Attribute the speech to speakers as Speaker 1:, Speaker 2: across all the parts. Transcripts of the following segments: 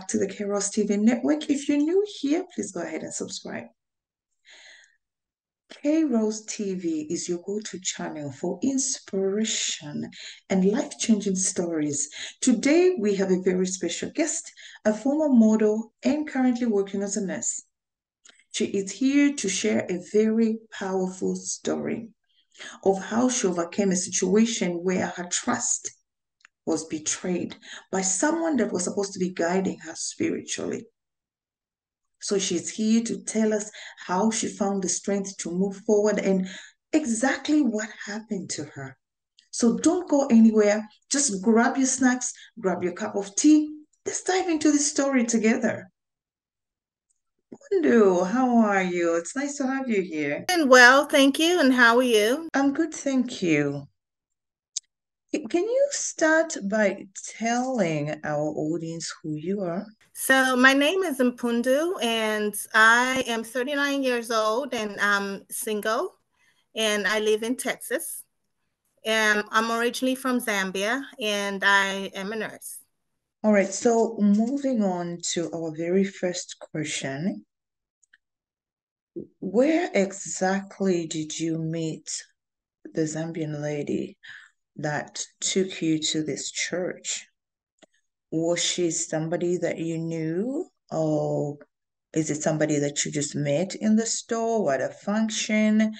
Speaker 1: back to the Kay Rose TV network. If you're new here, please go ahead and subscribe. Kay Rose TV is your go-to channel for inspiration and life-changing stories. Today, we have a very special guest, a former model and currently working as a nurse. She is here to share a very powerful story of how she overcame a situation where her trust was betrayed by someone that was supposed to be guiding her spiritually. So she's here to tell us how she found the strength to move forward and exactly what happened to her. So don't go anywhere. Just grab your snacks, grab your cup of tea. Let's dive into this story together. Mpundu, how are you? It's nice to have you here.
Speaker 2: And well, thank you. And how are you?
Speaker 1: I'm good, thank you. Can you start by telling our audience who you are?
Speaker 2: So, my name is Mpundu, and I am 39 years old, and I'm single, and I live in Texas. And I'm originally from Zambia, and I am a nurse.
Speaker 1: All right, so moving on to our very first question. Where exactly did you meet the Zambian lady that took you to this church? Was she somebody that you knew, or is it somebody that you just met in the store at a function?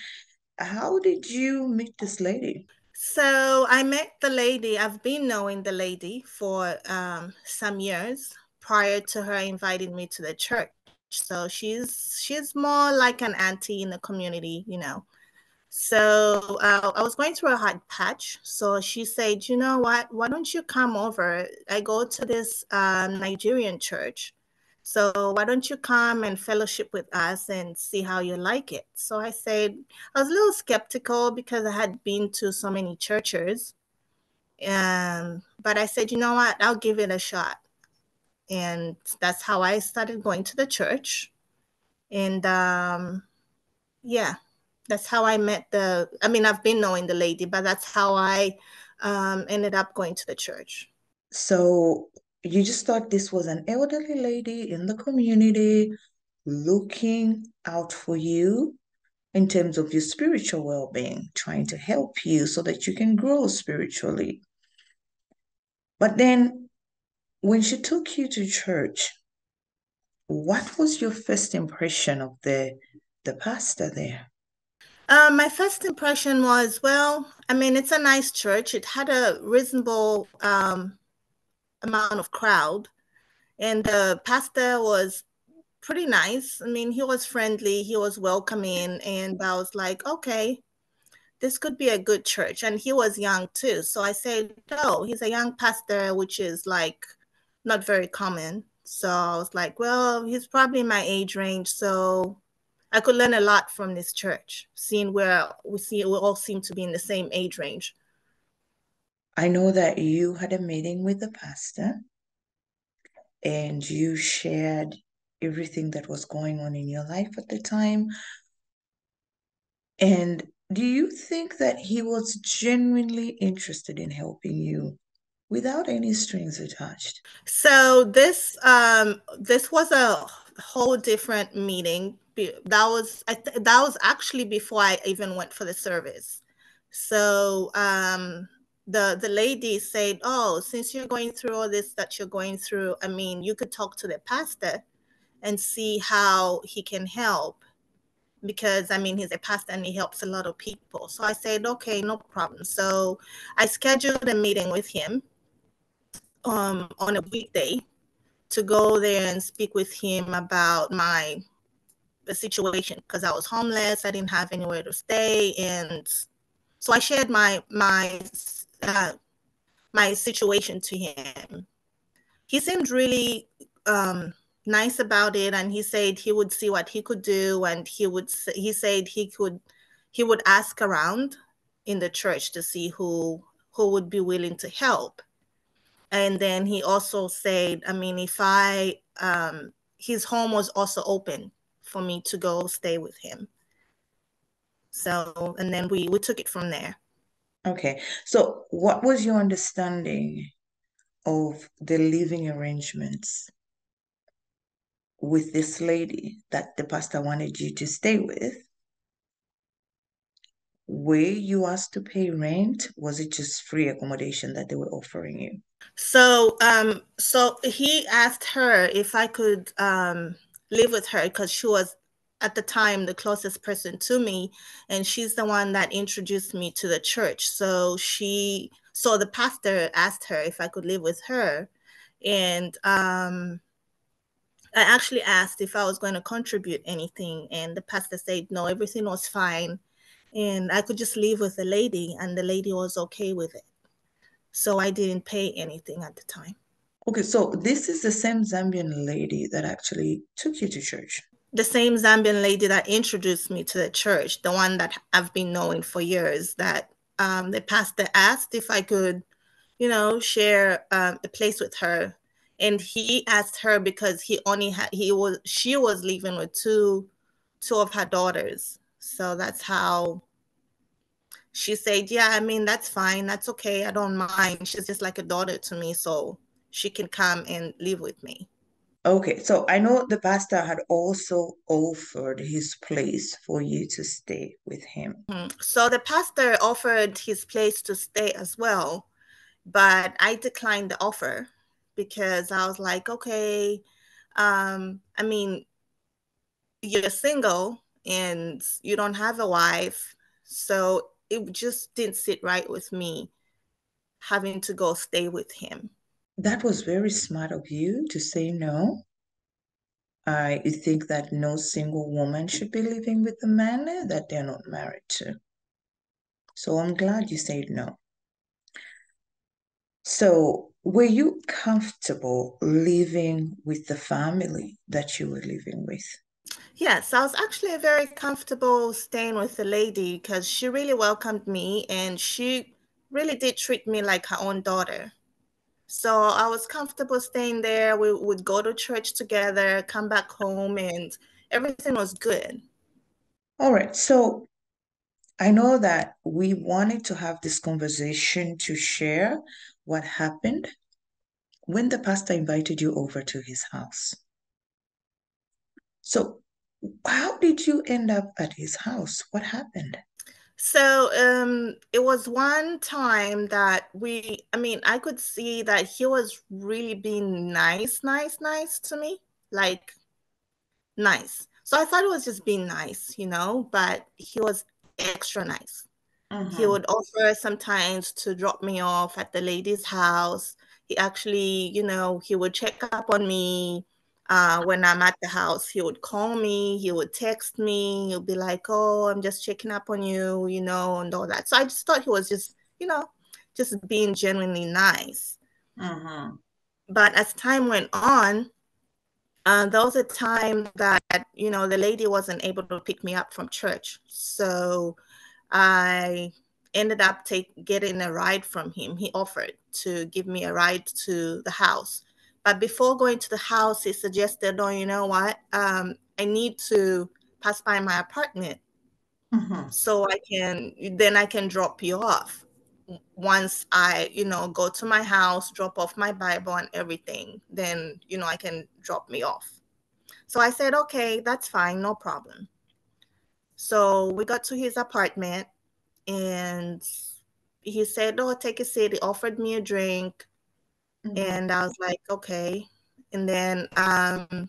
Speaker 1: How did you meet this lady?
Speaker 2: So I met the lady. I've been knowing the lady for um, some years prior to her inviting me to the church. So she's she's more like an auntie in the community, you know. So uh, I was going through a hard patch. So she said, you know what? Why don't you come over? I go to this uh, Nigerian church. So why don't you come and fellowship with us and see how you like it? So I said, I was a little skeptical because I had been to so many churches. Um, but I said, you know what? I'll give it a shot. And that's how I started going to the church. And um, yeah, that's how I met the. I mean, I've been knowing the lady, but that's how I um, ended up going to the church.
Speaker 1: So you just thought this was an elderly lady in the community looking out for you in terms of your spiritual well being, trying to help you so that you can grow spiritually. But then when she took you to church, what was your first impression of the the pastor there?
Speaker 2: Um, my first impression was, well, I mean, it's a nice church. It had a reasonable um, amount of crowd, and the pastor was pretty nice. I mean, he was friendly, he was welcoming, and I was like, okay, this could be a good church. And he was young too, so I said, oh, he's a young pastor, which is like not very common. So I was like, well, he's probably my age range, so I could learn a lot from this church, seeing where we see we all seem to be in the same age range.
Speaker 1: I know that you had a meeting with the pastor and you shared everything that was going on in your life at the time. And do you think that he was genuinely interested in helping you without any strings attached?
Speaker 2: So this um this was a whole different meeting that was I th- that was actually before I even went for the service. So um, the the lady said, "Oh, since you're going through all this that you're going through, I mean, you could talk to the pastor and see how he can help." Because I mean, he's a pastor and he helps a lot of people. So I said, okay, no problem. So I scheduled a meeting with him um, on a weekday to go there and speak with him about my the situation because I was homeless. I didn't have anywhere to stay, and so I shared my my uh, my situation to him. He seemed really um, nice about it, and he said he would see what he could do, and he would he said he could he would ask around in the church to see who who would be willing to help. And then he also said, I mean, if I um, his home was also open for me to go stay with him. So, and then we we took it from there.
Speaker 1: Okay. So, what was your understanding of the living arrangements with this lady that the pastor wanted you to stay with, were you asked to pay rent? Was it just free accommodation that they were offering you?
Speaker 2: So, um, so he asked her if I could um, live with her because she was at the time the closest person to me, and she's the one that introduced me to the church. So she, so the pastor asked her if I could live with her, and um, I actually asked if I was going to contribute anything, and the pastor said no, everything was fine and I could just live with the lady, and the lady was okay with it. So I didn't pay anything at the time.
Speaker 1: Okay, so this is the same Zambian lady that actually took you to church.
Speaker 2: The same Zambian lady that introduced me to the church, the one that I've been knowing for years, that um, the pastor asked if I could, you know, share um, a place with her. And he asked her because he only had, he was, she was living with two, two of her daughters so that's how she said, Yeah, I mean, that's fine. That's okay. I don't mind. She's just like a daughter to me. So she can come and live with me.
Speaker 1: Okay, so I know the pastor had also offered his place for you to stay with him.
Speaker 2: Mm-hmm. So the pastor offered his place to stay as well, but I declined the offer because I was like, okay, um, I mean, you're single, and you don't have a wife. So it just didn't sit right with me having to go stay with him.
Speaker 1: That was very smart of you to say no. I think that no single woman should be living with a man that they're not married to. So I'm glad you said no. So, were you comfortable living with the family that you were living with?
Speaker 2: Yes, I was actually very comfortable staying with the lady because she really welcomed me and she really did treat me like her own daughter. So I was comfortable staying there. We would go to church together, come back home, and everything was good.
Speaker 1: All right. So I know that we wanted to have this conversation to share what happened when the pastor invited you over to his house. So, how did you end up at his house? What happened?
Speaker 2: So um, it was one time that we, I mean, I could see that he was really being nice, nice, nice to me, like nice. So I thought it was just being nice, you know, but he was extra nice. Mm-hmm. He would offer sometimes to drop me off at the lady's house. He actually, you know, he would check up on me uh, when I'm at the house, he would call me, he would text me, he'll be like, Oh, I'm just checking up on you, you know, and all that. So I just thought he was just, you know, just being genuinely nice. Mm-hmm. But as time went on, uh, there was a time that, you know, the lady wasn't able to pick me up from church. So I ended up take, getting a ride from him. He offered to give me a ride to the house. But before going to the house, he suggested, oh, you know what? Um, I need to pass by my apartment mm-hmm. so I can, then I can drop you off. Once I, you know, go to my house, drop off my Bible and everything, then, you know, I can drop me off. So I said, okay, that's fine, no problem. So we got to his apartment and he said, oh, take a seat. He offered me a drink. Mm-hmm. And I was like, okay. And then um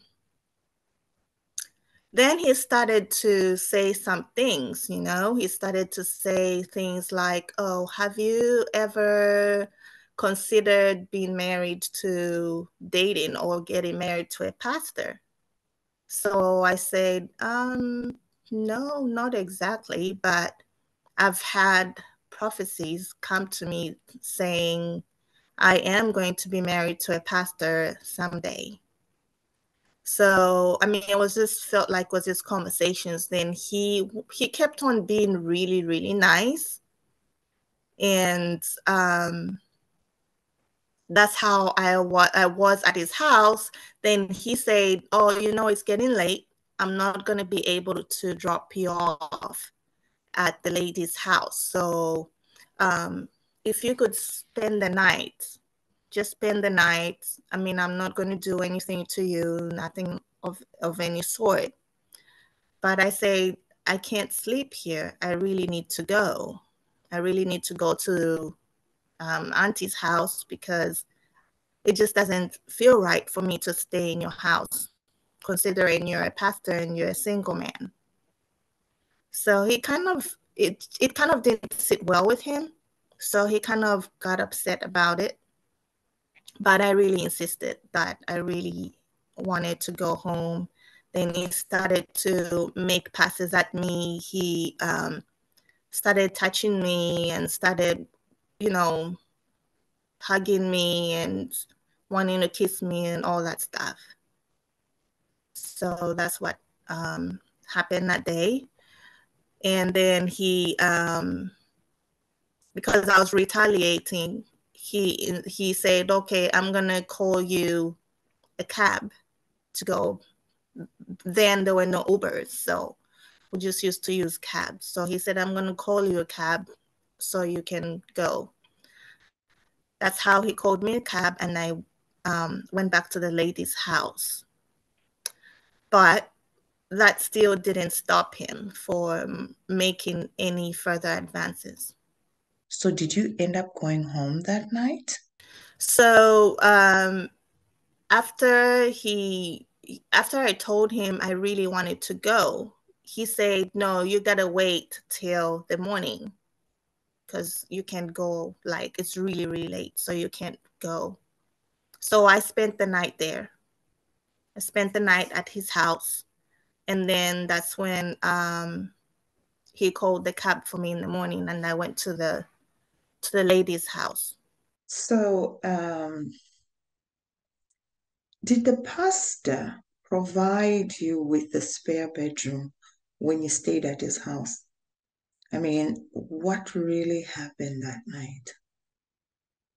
Speaker 2: then he started to say some things, you know, he started to say things like, Oh, have you ever considered being married to dating or getting married to a pastor? So I said, um, no, not exactly, but I've had prophecies come to me saying I am going to be married to a pastor someday. So I mean, it was just felt like was his conversations. Then he he kept on being really really nice, and um, that's how I wa- I was at his house. Then he said, "Oh, you know, it's getting late. I'm not gonna be able to drop you off at the lady's house. So um, if you could spend the night, just spend the night. I mean, I'm not going to do anything to you, nothing of, of any sort. But I say, I can't sleep here. I really need to go. I really need to go to um, Auntie's house because it just doesn't feel right for me to stay in your house, considering you're a pastor and you're a single man. So he kind of it it kind of didn't sit well with him. So he kind of got upset about it. But I really insisted that I really wanted to go home. Then he started to make passes at me. He um, started touching me and started, you know, hugging me and wanting to kiss me and all that stuff. So that's what um, happened that day. And then he, um, because I was retaliating, he he said, "Okay, I'm gonna call you a cab to go." Then there were no Ubers, so we just used to use cabs. So he said, "I'm gonna call you a cab so you can go." That's how he called me a cab, and I um, went back to the lady's house. But that still didn't stop him from making any further advances.
Speaker 1: So, did you end up going home that night?
Speaker 2: So, um, after he, after I told him I really wanted to go, he said, "No, you gotta wait till the morning." because you can't go like it's really really late so you can't go so i spent the night there i spent the night at his house and then that's when um, he called the cab for me in the morning and i went to the to the lady's house
Speaker 1: so um, did the pastor provide you with the spare bedroom when you stayed at his house I mean, what really happened that night?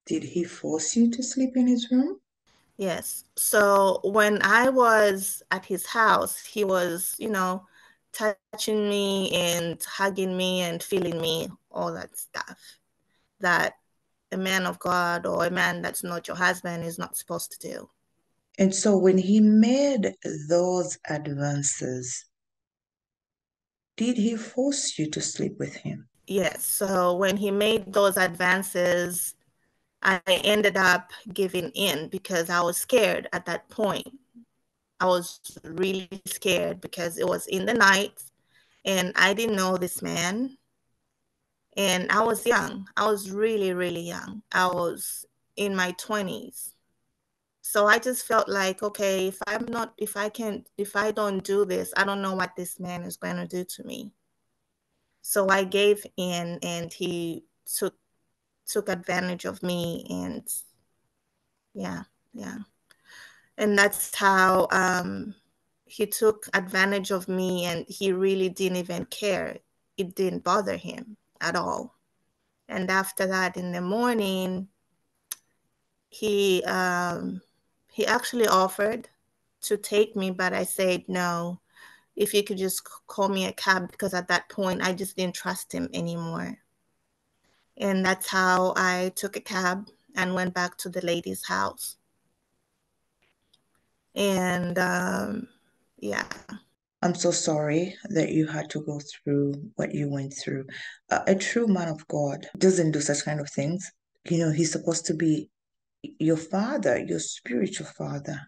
Speaker 1: Did he force you to sleep in his room?
Speaker 2: Yes. So when I was at his house, he was, you know, touching me and hugging me and feeling me, all that stuff that a man of God or a man that's not your husband is not supposed to do.
Speaker 1: And so when he made those advances, did he force you to sleep with him?
Speaker 2: Yes. So when he made those advances, I ended up giving in because I was scared at that point. I was really scared because it was in the night and I didn't know this man. And I was young. I was really, really young. I was in my 20s so i just felt like okay if i'm not if i can't if i don't do this i don't know what this man is going to do to me. So i gave in and he took took advantage of me and yeah yeah. And that's how um he took advantage of me and he really didn't even care. It didn't bother him at all and after that in the morning he um he actually offered to take me, but I said no. If you could just call me a cab, because at that point I just didn't trust him anymore. And that's how I took a cab and went back to the lady's house. And um, yeah.
Speaker 1: I'm so sorry that you had to go through what you went through. Uh, a true man of God doesn't do such kind of things. You know, he's supposed to be your father, your spiritual father,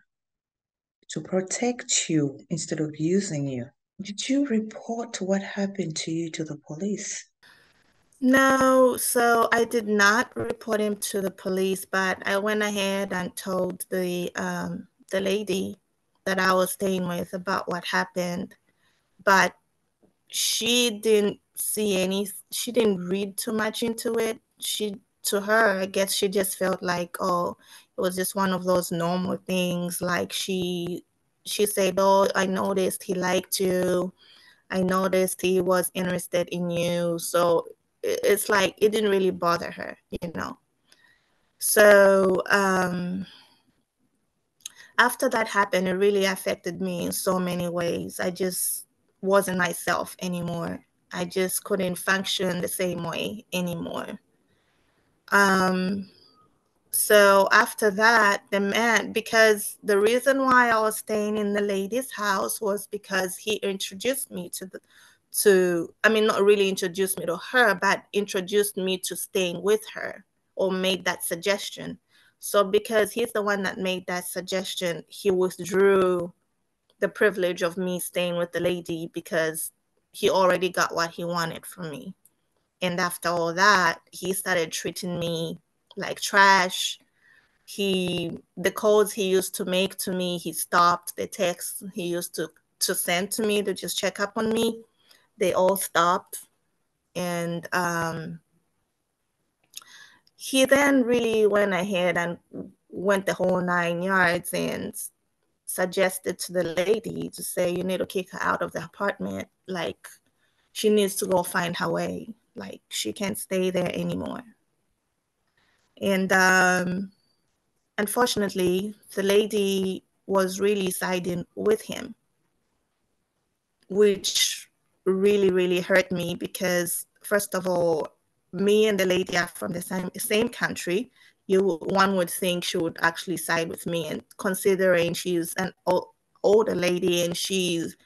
Speaker 1: to protect you instead of using you. Did you report what happened to you to the police?
Speaker 2: No, so I did not report him to the police, but I went ahead and told the um, the lady that I was staying with about what happened, but she didn't see any. She didn't read too much into it. She to her, I guess she just felt like, oh, it was just one of those normal things. Like she she said, Oh, I noticed he liked you. I noticed he was interested in you. So it's like it didn't really bother her, you know. So um after that happened, it really affected me in so many ways. I just wasn't myself anymore. I just couldn't function the same way anymore. Um, so after that, the man, because the reason why I was staying in the lady's house was because he introduced me to the, to, I mean, not really introduced me to her, but introduced me to staying with her or made that suggestion. So because he's the one that made that suggestion, he withdrew the privilege of me staying with the lady because he already got what he wanted from me. And after all that, he started treating me like trash. He the calls he used to make to me, he stopped. The texts he used to to send to me to just check up on me, they all stopped. And um, he then really went ahead and went the whole nine yards and suggested to the lady to say you need to kick her out of the apartment. Like she needs to go find her way. Like she can't stay there anymore. And um, unfortunately, the lady was really siding with him, which really, really hurt me because, first of all, me and the lady are from the same, same country. You one would think she would actually side with me, and considering she's an old, older lady and she's,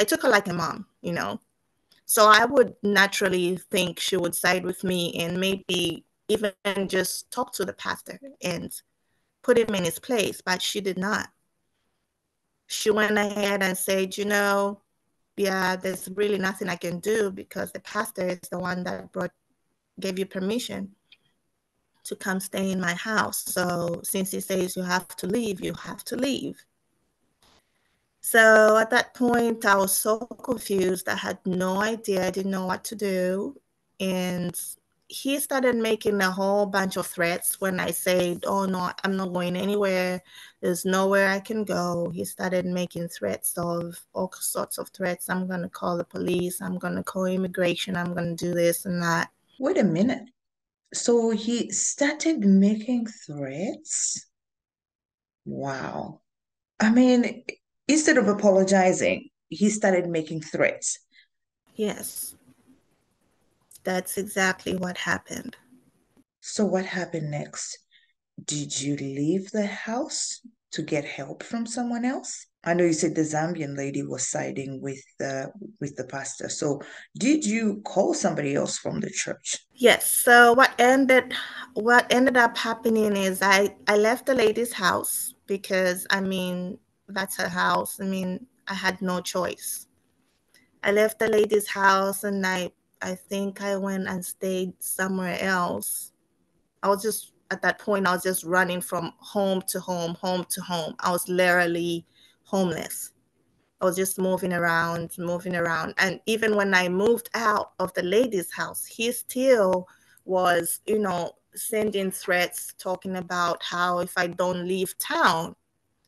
Speaker 2: I took her like a mom, you know. So I would naturally think she would side with me and maybe even just talk to the pastor and put him in his place, but she did not. She went ahead and said, you know, yeah, there's really nothing I can do because the pastor is the one that brought gave you permission to come stay in my house. So since he says you have to leave, you have to leave. So at that point, I was so confused. I had no idea. I didn't know what to do. And he started making a whole bunch of threats when I said, Oh, no, I'm not going anywhere. There's nowhere I can go. He started making threats of all sorts of threats. I'm going to call the police. I'm going to call immigration. I'm going to do this and that.
Speaker 1: Wait a minute. So he started making threats? Wow. I mean, instead of apologizing, he started making threats.
Speaker 2: Yes. That's exactly what happened.
Speaker 1: So, what happened next? Did you leave the house to get help from someone else? I know you said the Zambian lady was siding with the with the pastor. So, did you call somebody else from the church?
Speaker 2: Yes. So what ended what ended up happening is I I left the lady's house because I mean that's her house. I mean I had no choice. I left the lady's house and I I think I went and stayed somewhere else. I was just at that point, I was just running from home to home, home to home. I was literally homeless. I was just moving around, moving around. And even when I moved out of the lady's house, he still was, you know, sending threats talking about how if I don't leave town,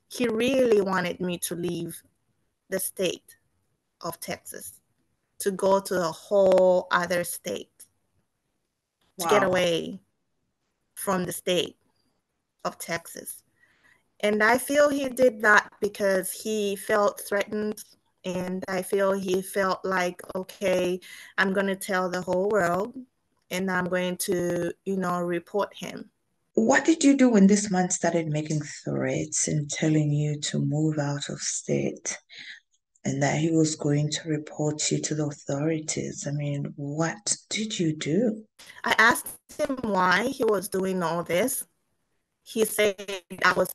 Speaker 2: he really wanted me to leave the state of Texas to go to a whole other state wow. to get away from the state of Texas. And I feel he did that because he felt threatened. And I feel he felt like, okay, I'm going to tell the whole world and I'm going to, you know, report him.
Speaker 1: What did you do when this man started making threats and telling you to move out of state? and that he was going to report you to the authorities. I mean, what did you do?
Speaker 2: I asked him why he was doing all this. He said I was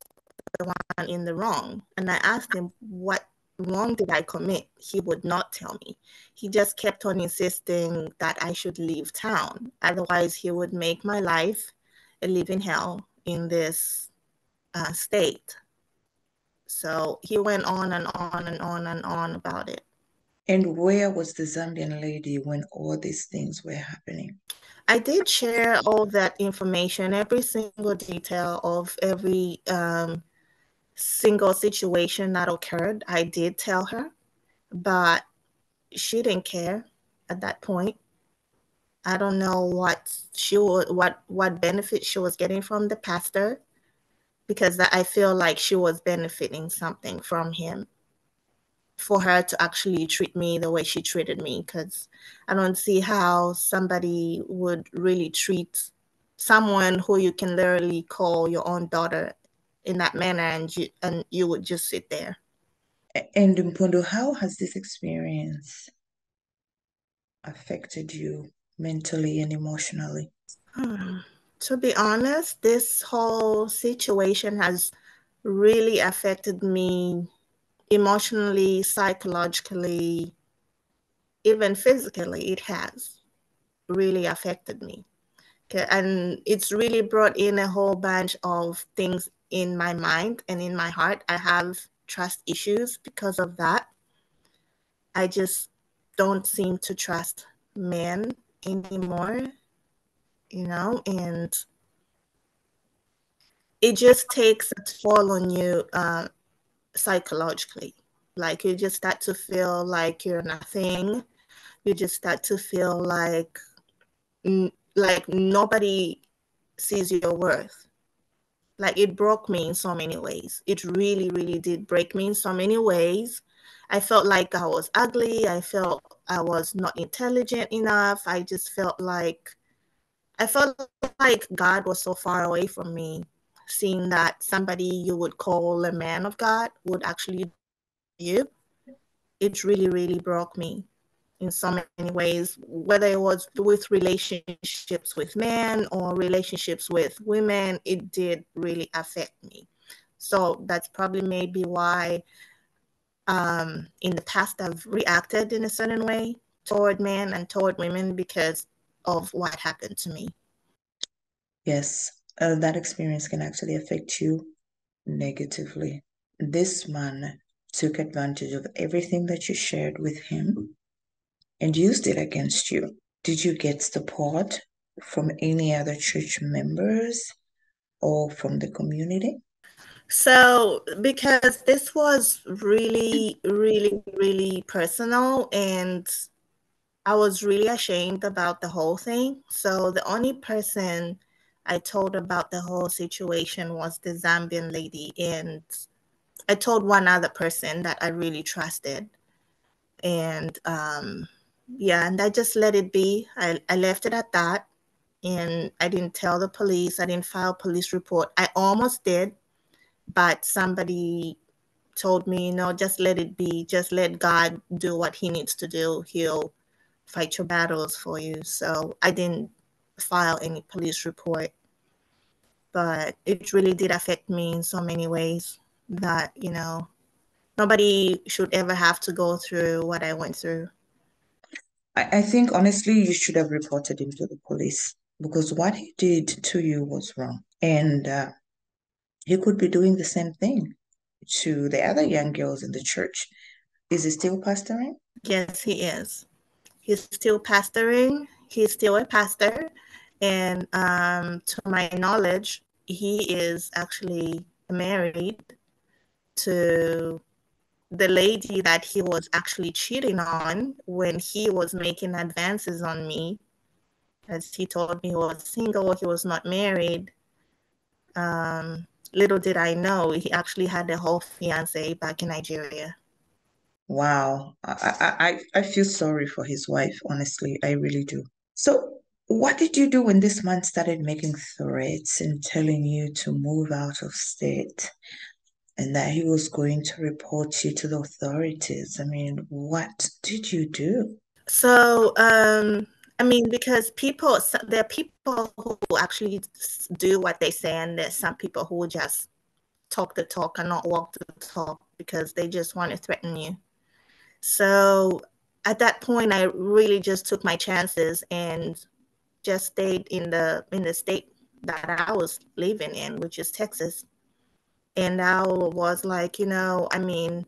Speaker 2: the one in the wrong. And I asked him, what wrong did I commit? He would not tell me. He just kept on insisting that I should leave town. Otherwise, he would make my life a living hell in this uh, state. So he went on and on and on and on about it.
Speaker 1: And where was the Zambian lady when all these things were happening?
Speaker 2: I did share all that information, every single detail of every um, single situation that occurred. I did tell her, but she didn't care at that point. I don't know what she would, what what benefit she was getting from the pastor because I feel like she was benefiting something from him for her to actually treat me the way she treated me because I don't see how somebody would really treat someone who you can literally call your own daughter in that manner and you and you would just sit there.
Speaker 1: And Mpundu, how has this experience affected you mentally and emotionally?
Speaker 2: Hmm. to be honest this whole situation has really affected me emotionally psychologically even physically it has really affected me. Okay, and it's really brought in a whole bunch of things in my mind and in my heart. I have trust issues because of that. I just don't seem to trust men anymore, you know, and it just takes a toll on you uh, psychologically. Like you just start to feel like you're nothing. You just start to feel like like nobody sees your worth. Like it broke me in so many ways. It really, really did break me in so many ways. I felt like I was ugly. I felt I was not intelligent enough. I just felt like I felt like God was so far away from me. Seeing that somebody you would call a man of God would actually you, it really, really broke me in so many ways, whether it was with relationships with men or relationships with women, it did really affect me. So that's probably maybe why um, in the past I've reacted in a certain way toward men and toward women because of what happened to me.
Speaker 1: Yes, uh, that experience can actually affect you negatively. This man took advantage of everything that you shared with him and used it against you. Did you get support from any other church members or from the community?
Speaker 2: So, because this was really, really, really personal, and I was really ashamed about the whole thing. So, the only person I told about the whole situation was the Zambian lady, and I told one other person that I really trusted. And um, yeah, and I just let it be. I, I left it at that. And I didn't tell the police. I didn't file police report. I almost did, but somebody told me, no, just let it be. Just let God do what he needs to do. He'll fight your battles for you. So I didn't file any police report. But it really did affect me in so many ways that, you know, nobody should ever have to go through what I went through.
Speaker 1: I, I think honestly, you should have reported him to the police because what he did to you was wrong. And uh, he could be doing the same thing to the other young girls in the church. Is he still pastoring?
Speaker 2: Yes, he is. He's still pastoring. He's still a pastor. And um, to my knowledge, he is actually married to the lady that he was actually cheating on when he was making advances on me as he told me he was single he was not married um, little did i know he actually had a whole fiance back in nigeria.
Speaker 1: Wow. I, I i feel sorry for his wife honestly. I really do. So what did you do when this man started making threats and telling you to move out of state and that he was going to report you to the authorities. I mean, what did you do?
Speaker 2: So, um, I mean, because people, there are people who actually do what they say, and there's some people who just talk the talk and not walk the talk because they just want to threaten you. So, at that point, I really just took my chances and just stayed in the in the state that I was living in, which is Texas. And I was like, you know, I mean,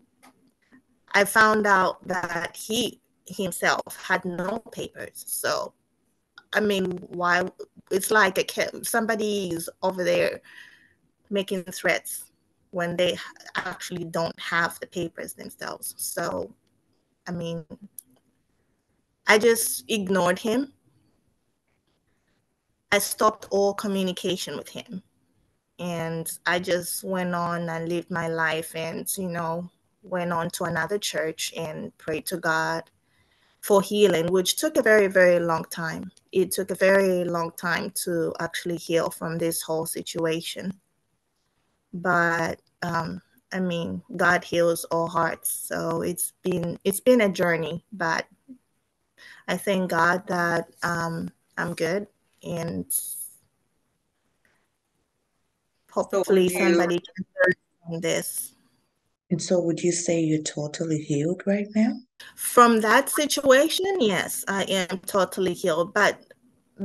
Speaker 2: I found out that he himself had no papers. So, I mean, why? It's like a, kid, somebody's over there making threats when they actually don't have the papers themselves. So, I mean, I just ignored him. I stopped all communication with him and I just went on and lived my life and, you know, went on to another church and prayed to God for healing, which took a very, very long time. It took a very long time to actually heal from this whole situation. But um, I mean, God heals all hearts, so it's been it's been a journey. But I thank God that um, I'm good, and hopefully so somebody can learn from this.
Speaker 1: And so, would you say you're totally healed right now?
Speaker 2: From that situation, yes, I am totally healed. But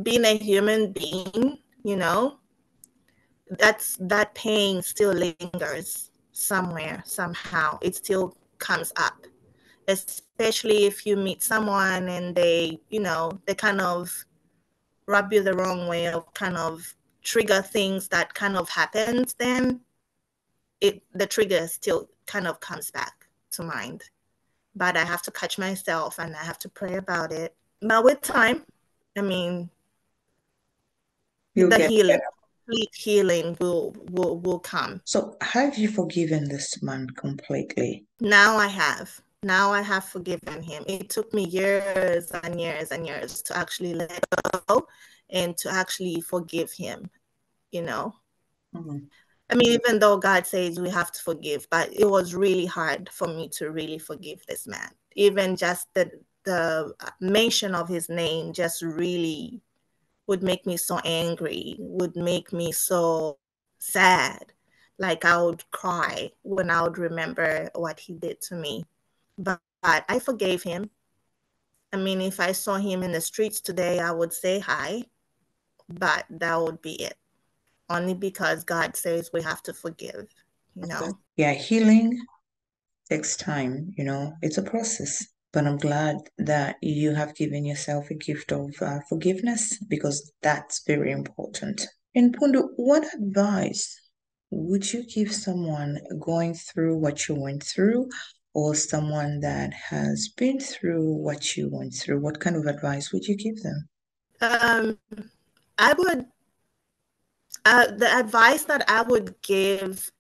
Speaker 2: being a human being, you know, that's that pain still lingers somewhere, somehow. It still comes up, especially if you meet someone and they, you know, they kind of rub you the wrong way or kind of trigger things that kind of happens, then it the trigger still kind of comes back to mind. But I have to catch myself and I have to pray about it. But with time, I mean, You'll the healing, complete healing will will will come.
Speaker 1: So, have you forgiven this man completely?
Speaker 2: Now I have. Now I have forgiven him. It took me years and years and years to actually let go and to actually forgive him. You know. Mm-hmm. I mean, even though God says we have to forgive, but it was really hard for me to really forgive this man. Even just the the mention of his name just really would make me so angry, would make me so sad. Like I would cry when I would remember what he did to me. But, but I forgave him. I mean, if I saw him in the streets today, I would say hi, but that would be it only because God says we have to forgive, you know?
Speaker 1: Yeah, healing takes time, you know, it's a process. But I'm glad that you have given yourself a gift of uh, forgiveness because that's very important. And Mpundu, what advice would you give someone going through what you went through or someone that has been through what you went through? What kind of advice would you give them?
Speaker 2: Um, I would uh, the advice that I would give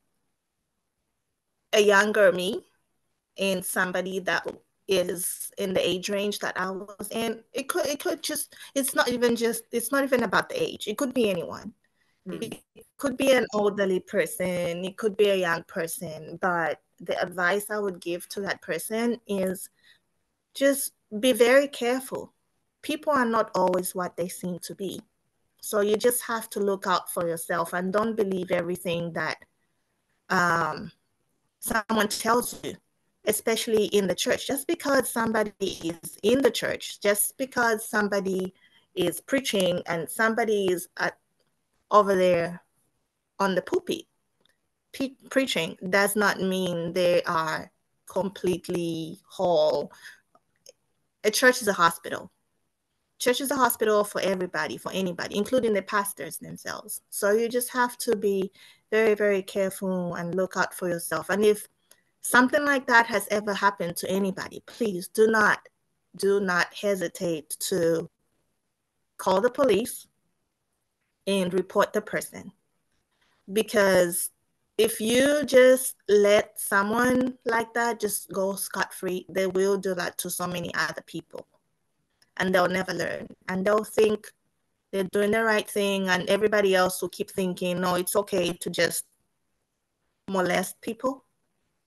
Speaker 2: a younger me and somebody that is in the age range that I was in, it could it could just it's not even just it's not even about the age. It could be anyone. Mm. It could be an elderly person, it could be a young person, but the advice I would give to that person is just be very careful. People are not always what they seem to be. So you just have to look out for yourself and don't believe everything that um, someone tells you, especially in the church. Just because somebody is in the church, just because somebody is preaching and somebody is at, over there on the pulpit pe- preaching, does not mean they are completely whole. A church is a hospital church is a hospital for everybody, for anybody, including the pastors themselves. So you just have to be very, very careful and look out for yourself. And if something like that has ever happened to anybody, please do not, do not hesitate to call the police and report the person. Because if you just let someone like that just go scot free, they will do that to so many other people. And they'll never learn. And they'll think they're doing the right thing and everybody else will keep thinking no it's okay to just molest people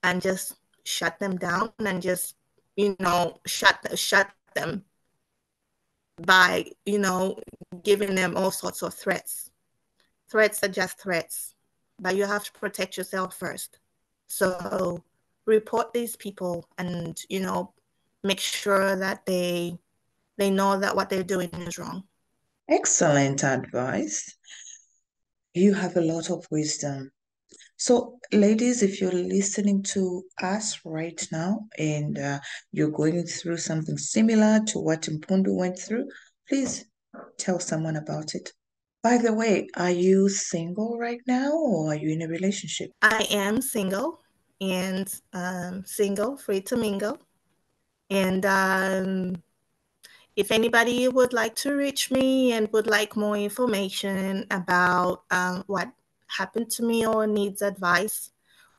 Speaker 2: and just shut them down and just you know shut shut them by you know giving them all sorts of threats. Threats are just threats but you have to protect yourself first so report these people and you know make sure that they they know that what they're doing is wrong.
Speaker 1: Excellent advice. You have a lot of wisdom. So, ladies, if you're listening to us right now and uh, you're going through something similar to what Mpundu went through, please tell someone about it. By the way, are you single right now or are you in a relationship?
Speaker 2: I am single and um, single, free to mingle. And um, if anybody would like to reach me and would like more information about um, what happened to me or needs advice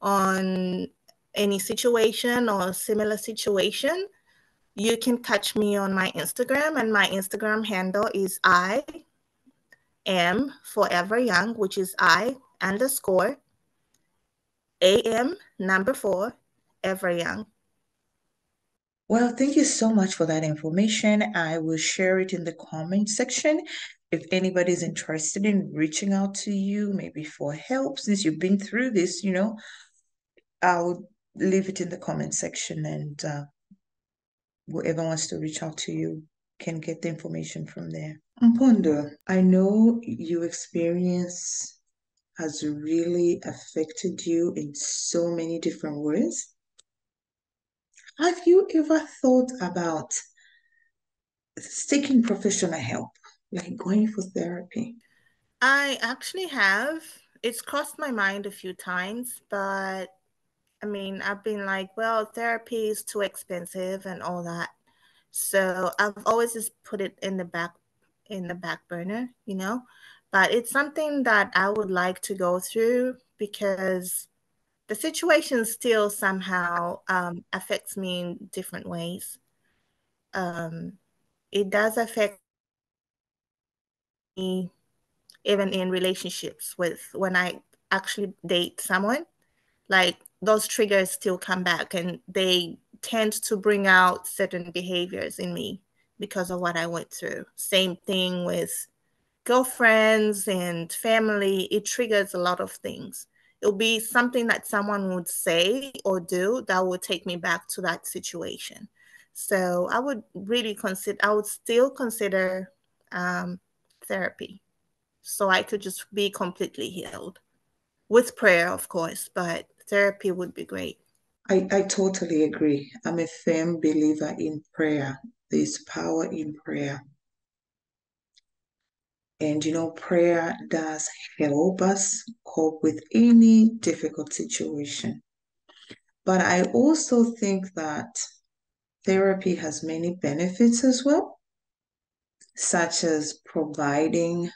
Speaker 2: on any situation or similar situation, you can catch me on my Instagram, and my Instagram handle is I am forever young, which is I underscore AM number four ever young.
Speaker 1: Well, thank you so much for that information. I will share it in the comment section. If anybody's interested in reaching out to you, maybe for help, since you've been through this, you know, I'll leave it in the comment section and uh, whoever wants to reach out to you can get the information from there. Mpundu, I know your experience has really affected you in so many different ways. Have you ever thought about seeking professional help, like going for therapy?
Speaker 2: I actually have. It's crossed my mind a few times, but I mean, I've been like, well, therapy is too expensive and all that. So I've always just put it in the back in the back burner, you know. But it's something that I would like to go through because the situation still somehow um, affects me in different ways. Um, it does affect me even in relationships with when I actually date someone. Like those triggers still come back and they tend to bring out certain behaviors in me because of what I went through. Same thing with girlfriends and family, it triggers a lot of things. It'll be something that someone would say or do that would take me back to that situation. So I would really consider, I would still consider um, therapy so I could just be completely healed with prayer, of course, but therapy would be great.
Speaker 1: I, I totally agree. I'm a firm believer in prayer. There's power in prayer. And you know, prayer does help us cope with any difficult situation. But I also think that therapy has many benefits as well, such as providing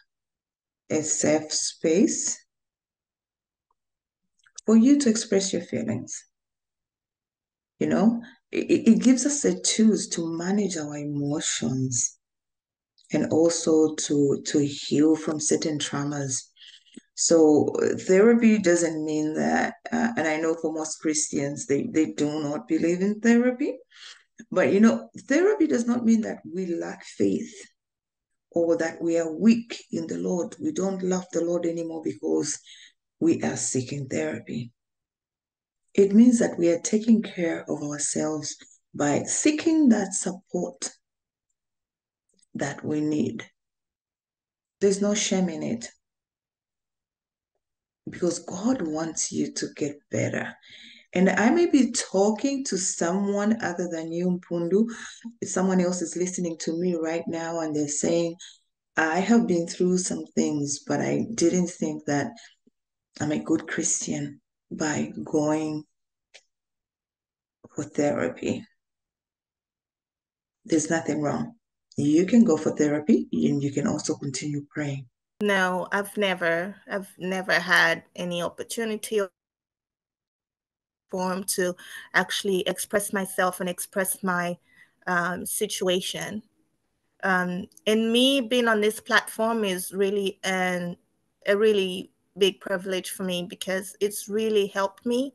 Speaker 1: a safe space for you to express your feelings. You know, it, it gives us the tools to manage our emotions and also to to heal from certain traumas. So therapy doesn't mean that, uh, and I know for most Christians they they do not believe in therapy, but you know therapy does not mean that we lack faith or that we are weak in the Lord. We don't love the Lord anymore because we are seeking therapy. It means that we are taking care of ourselves by seeking that support that we need. There's no shame in it because God wants you to get better. And I may be talking to someone other than you, Mpundu. Someone else is listening to me right now and they're saying, I have been through some things, but I didn't think that I'm a good Christian by going for therapy. There's nothing wrong. You can go for therapy and you can also continue praying.
Speaker 2: No, I've never, I've never had any opportunity or form to actually express myself and express my um, situation. Um, and me being on this platform is really an a really big privilege for me because it's really helped me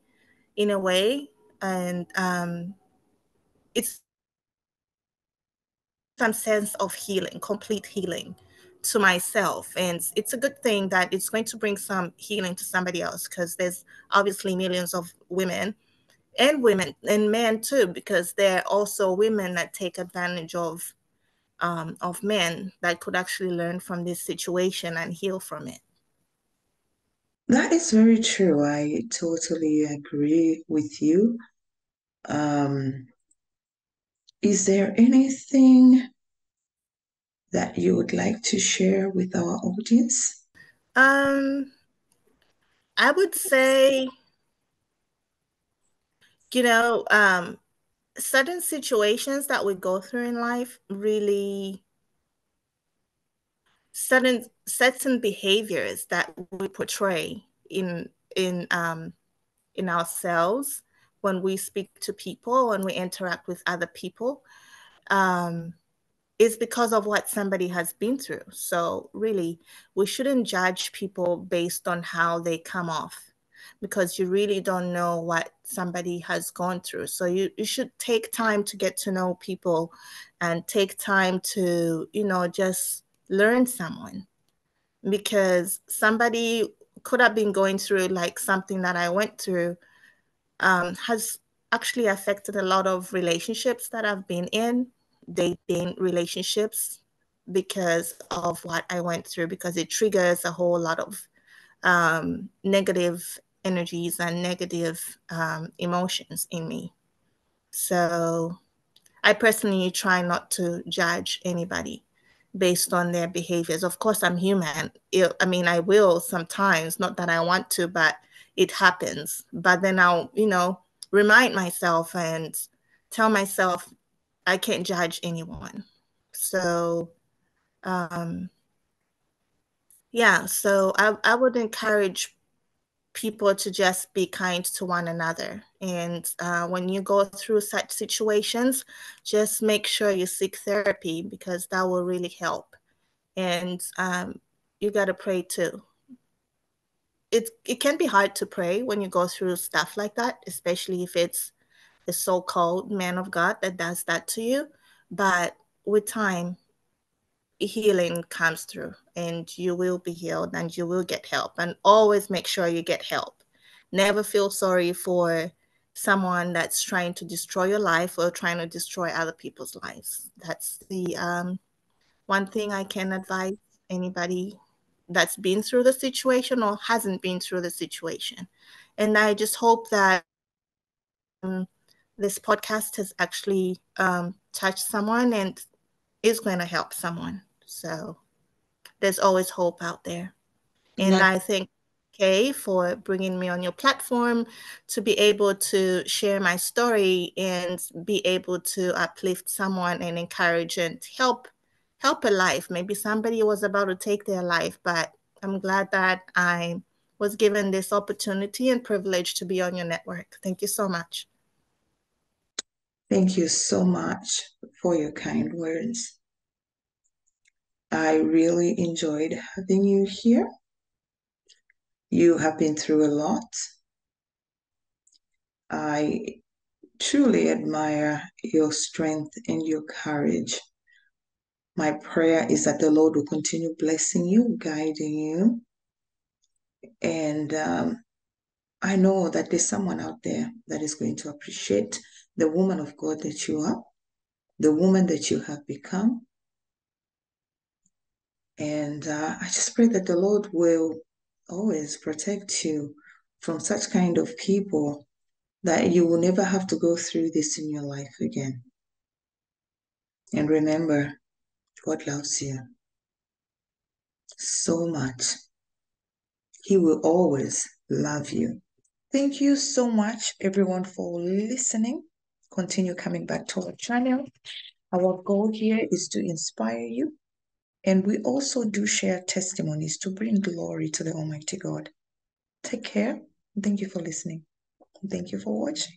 Speaker 2: in a way, and um, it's some sense of healing, complete healing to myself. And it's a good thing that it's going to bring some healing to somebody else because there's obviously millions of women and women and men too, because there are also women that take advantage of um, of men that could actually learn from this situation and heal from it.
Speaker 1: That is very true. I totally agree with you. Um, is there anything that you would like to share with our audience?
Speaker 2: Um, I would say, you know, um, certain situations that we go through in life really certain certain behaviors that we portray in in um in ourselves when we speak to people when we interact with other people um, is because of what somebody has been through. So, really, we shouldn't judge people based on how they come off because you really don't know what somebody has gone through. So, you, you should take time to get to know people and take time to, you know, just learn someone because somebody could have been going through like something that I went through um, has actually affected a lot of relationships that I've been in dating relationships because of what I went through, because it triggers a whole lot of um, negative energies and negative um, emotions in me. So I personally try not to judge anybody based on their behaviors. Of course, I'm human. I mean, I will sometimes, not that I want to, but it happens. But then I'll, you know, remind myself and tell myself I can't judge anyone. So, um, yeah, so I, I would encourage people to just be kind to one another. And uh, when you go through such situations, just make sure you seek therapy because that will really help. And um, you got to pray too. It, it can be hard to pray when you go through stuff like that, especially if it's the so-called man of God that does that to you. But with time, healing comes through and you will be healed and you will get help. And always make sure you get help. Never feel sorry for someone that's trying to destroy your life or trying to destroy other people's lives. That's the um, one thing I can advise anybody that's been through the situation or hasn't been through the situation. And I just hope that um, this podcast has actually um, touched someone and is going to help someone. So there's always hope out there. And yeah. I thank Kay for bringing me on your platform to be able to share my story and be able to uplift someone and encourage and help help a life. Maybe somebody was about to take their life, but I'm glad that I was given this opportunity and privilege to be on your network. Thank you so much.
Speaker 1: Thank you so much for your kind words. I really enjoyed having you here. You have been through a lot. I truly admire your strength and your courage. My prayer is that the Lord will continue blessing you, guiding you. And um, I know that there's someone out there that is going to appreciate the woman of God that you are, the woman that you have become. And uh, I just pray that the Lord will always protect you from such kind of people that you will never have to go through this in your life again. And remember, God loves you so much. He will always love you. Thank you so much, everyone, for listening continue coming back to our channel. Our goal here is to inspire you. And we also do share testimonies to bring glory to the Almighty God. Take care. Thank you for listening. Thank you for watching.